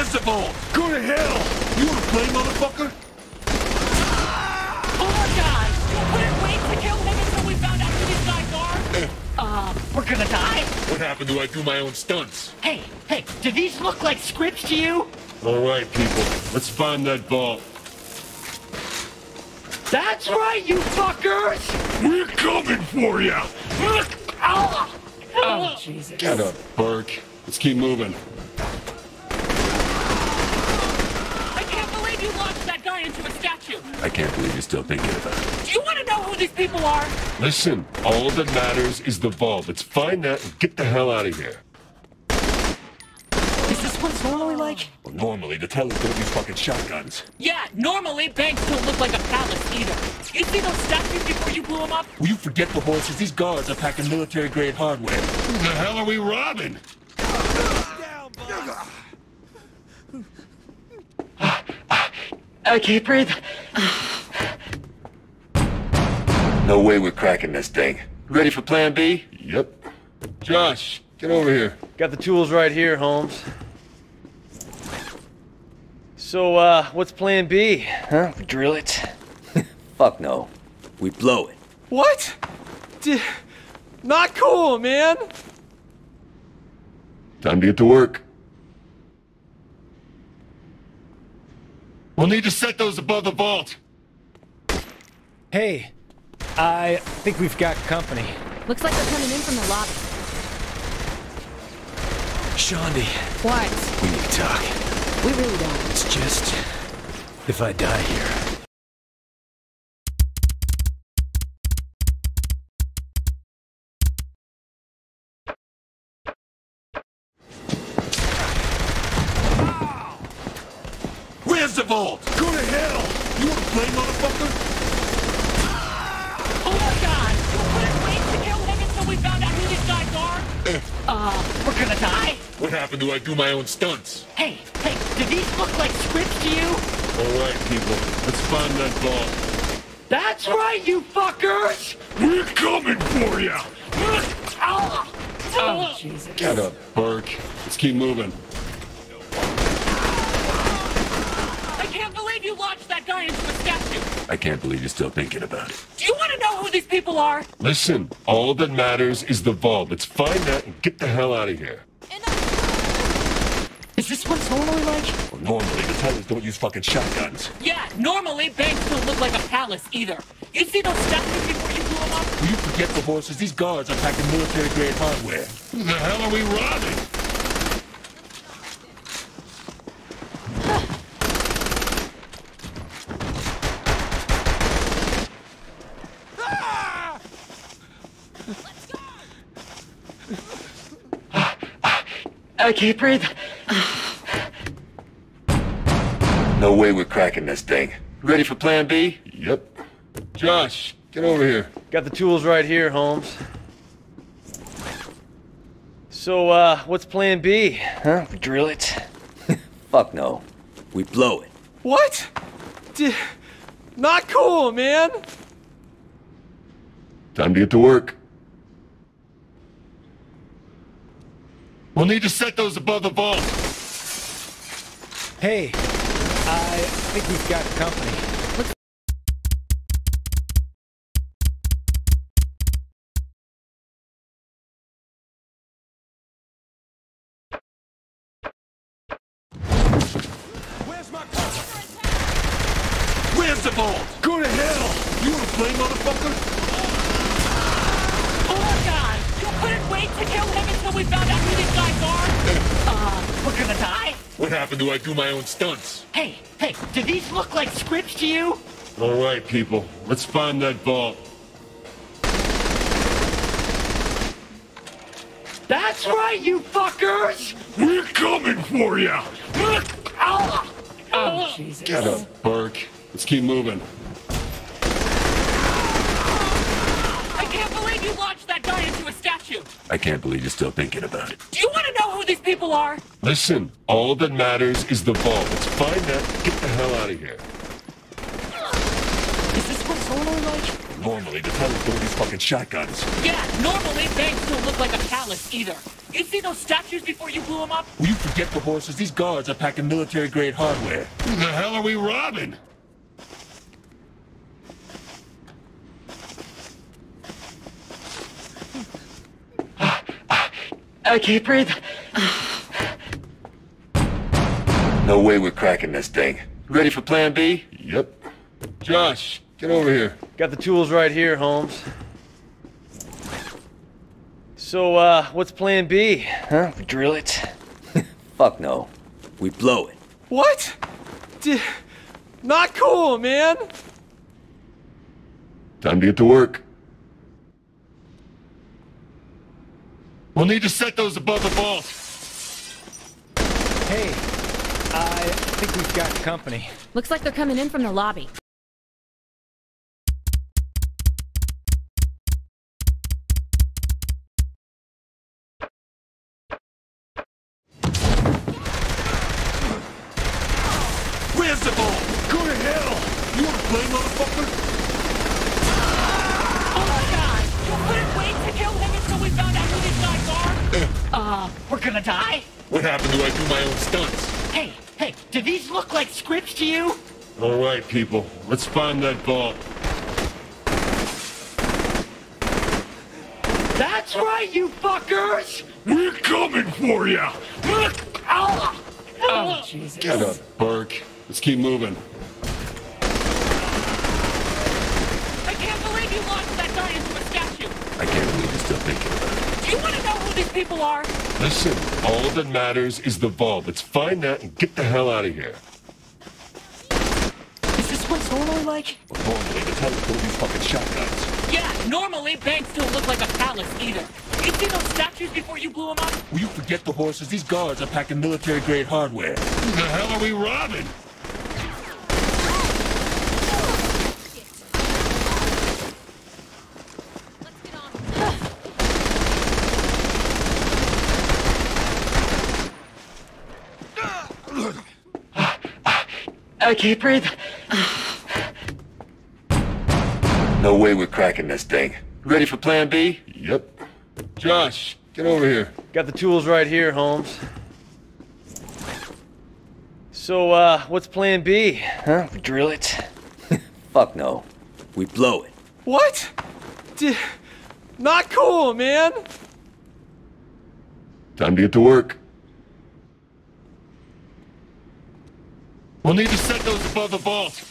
Where's the? Go to hell! You wanna play, motherfucker? Oh my god! You couldn't wait to kill him until we found out who these guys are? Uh, we're gonna die? What happened to I do my own stunts? Hey, hey, do these look like scripts to you? All right, people, let's find that vault. That's right, you fuckers! We're coming for you! Oh, oh Jesus. Get up, Birk. Let's keep moving. I can't believe you launched into a statue. I can't believe you're still thinking about it. Do you want to know who these people are? Listen, all that matters is the vault. Let's find that and get the hell out of here. Is this what it's normally like? Well, normally, the tellers don't use fucking shotguns. Yeah, normally banks don't look like a palace either. You see those statues before you blew them up? Will you forget the horses? These guards are packing military-grade hardware. Who the hell are we robbing? I can't breathe. No way we're cracking this thing. Ready for plan B? Yep. Josh, get over here. Got the tools right here, Holmes. So, uh, what's plan B? Huh? We drill it? Fuck no. We blow it. What? D- not cool, man! Time to get to work. We'll need to set those above the vault. Hey, I think we've got company. Looks like they're coming in from the lobby. Shaundi, What? we need to talk. We really don't. It's just... If I die here... Where's? Go to hell! You wanna play, motherfucker? Ah! Oh my god! You couldn't wait to kill him until we found out who these guys are? Eh. Uh, we're gonna die? What happened to I do my own stunts? Hey, hey, do these look like scripts to you? All right, people, let's find that vault. That's right, you fuckers! We're coming for you! Oh, ah! oh Jesus. Get up, Birk. Let's keep moving. I can't believe you launched that guy into a statue. I can't believe you're still thinking about it. Do you want to know who these people are? Listen, all that matters is the vault. Let's find that and get the hell out of here. Is this what it's normally like? Well, normally, the tellers don't use fucking shotguns. Yeah, normally banks don't look like a palace either. You see those statues before you blew them up? Will you forget the horses? These guards are packing military-grade hardware. Who the hell are we robbing? I can't breathe. No way we're cracking this thing. Ready for plan B? Yep. Josh, get over here. Got the tools right here, Holmes. So, uh, what's plan B? Huh? We drill it? Fuck no. We blow it. What? D- not cool, man! Time to get to work. We'll need to set those above the vault. Hey, I think we've got company. Where's my Where's the vault? Go to hell! You wanna play, motherfucker? Oh my god! You couldn't wait to kill him until we found out who these guys are? Uh, we're gonna die? What happened to I do my own stunts? Hey, hey, do these look like scripts to you? All right, people, let's find that vault. That's right, you fuckers! We're coming for you! Oh, oh Jesus. Get up, Birk. Let's keep moving. I can't believe you launched that guy statue. I can't believe you're still thinking about it. Do you want to know who these people are? Listen, all that matters is the vault. Let's find that get the hell out of here. Is this what normally like? Normally, the tellers don't use fucking shotguns. Yeah, normally banks don't look like a palace either. You see those statues before you blew them up? Will you forget the horses? These guards are packing military-grade hardware. Who the hell are we robbing? I can't breathe. No way we're cracking this thing. Ready for plan B? Yep. Josh, get over here. Got the tools right here, Holmes. So, uh, what's plan B? Huh? We drill it? Fuck no. We blow it. What? D- not cool, man. Time to get to work. We'll need to set those above the vault. Hey, I think we've got company. Looks like they're coming in from the lobby. Where's the ball? Go to hell! You wanna play, motherfucker? Uh, we're gonna die? What happened to I do my own stunts? Hey, hey, do these look like scripts to you? All right, people. Let's find that vault. That's right, you fuckers! We're coming for you! Oh, oh Jesus. Get up, Birk. Let's keep moving. I can't believe you launched that guy into a statue. I can't believe you're still thinking about it. You want to know who these people are? Listen, all that matters is the vault. Let's find that and get the hell out of here. Is this what's normally like? Well, normally, the tell us these fucking shotguns. Yeah, normally banks don't look like a palace either. You see those statues before you blew them up? Will you forget the horses? These guards are packing military-grade hardware. Who the hell are we robbing? I can't breathe. No way we're cracking this thing. Ready for plan B? Yep. Josh, get over here. Got the tools right here, Holmes. So, uh, what's plan B? Huh? We drill it? Fuck no. We blow it. What? D- not cool, man. Time to get to work. We'll need to set those above the vault.